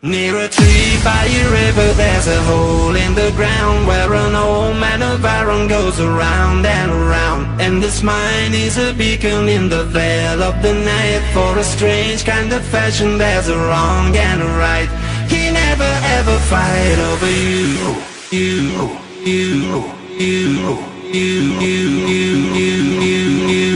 Near a tree by a river there's a hole in the ground Where an old man of iron goes around and around. And this mine is a beacon in the veil of the night. For a strange kind of fashion there's a wrong and a right. He never ever fight over you. You, you, you, you, you, you, you, you, you